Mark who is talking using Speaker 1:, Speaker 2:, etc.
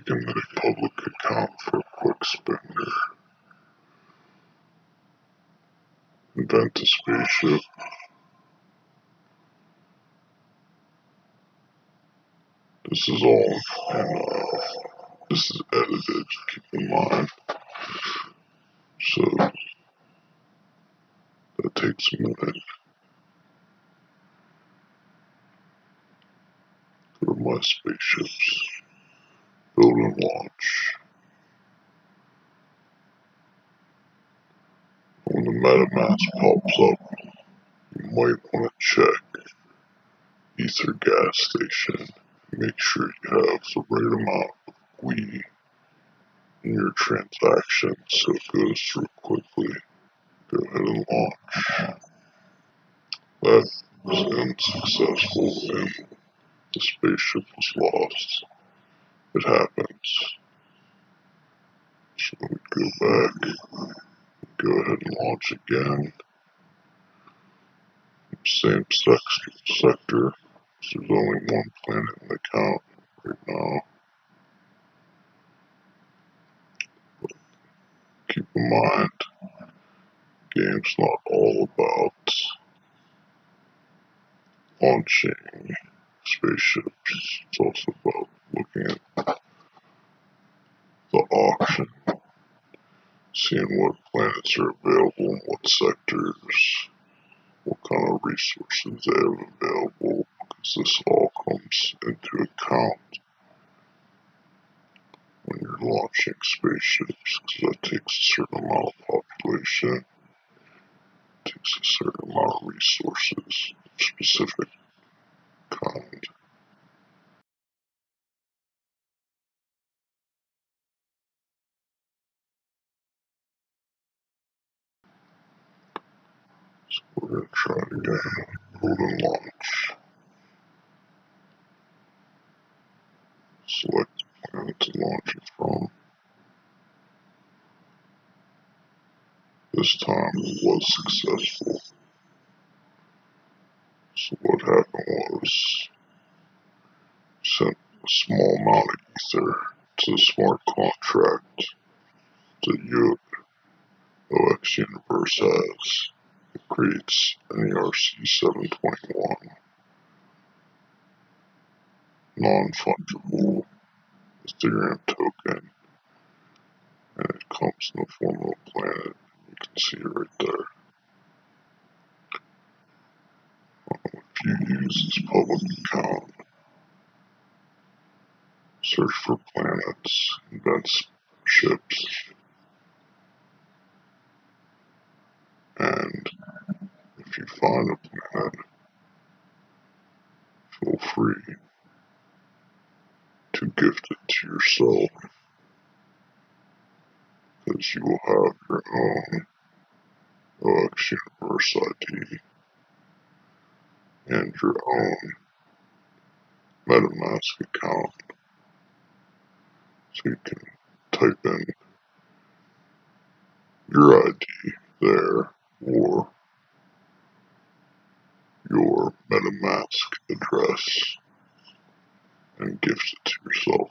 Speaker 1: taking the public account for a quick spender. Invent a spaceship. This is all, and uh, this is edited, keep in mind. So, that takes a minute. Go to my spaceships. Launch. When the MetaMask pops up, you might want to check Ether gas station. Make sure you have the right amount of Wei in your transaction so it goes through quickly. Go ahead and launch. That was unsuccessful and the spaceship was lost. It happens. So go back, go ahead and launch again. Same sector. So there's only one planet in the count right now. But keep in mind, game's not all about launching spaceships. It's also about looking at the auction, seeing what planets are available in what sectors, what kind of resources they have available, because this all comes into account when you're launching spaceships, because that takes a certain amount of population, takes a certain amount of resources, specific kind. We're to try it again. Build and launch. Select the planet to launch it from. This time it was successful. So what happened was sent a small amount of ether to the smart contract that you 0xUniverse has. It creates an ERC 721 non-fungible Ethereum token and it comes in the form of a planet. You can see it right there. Um, if you use this public account, search for planets, invent ships, and if you find a planet, feel free to gift it to yourself because you will have your own OX Universe ID and your own MetaMask account. So you can type in your ID there or your MetaMask address and gift it to yourself.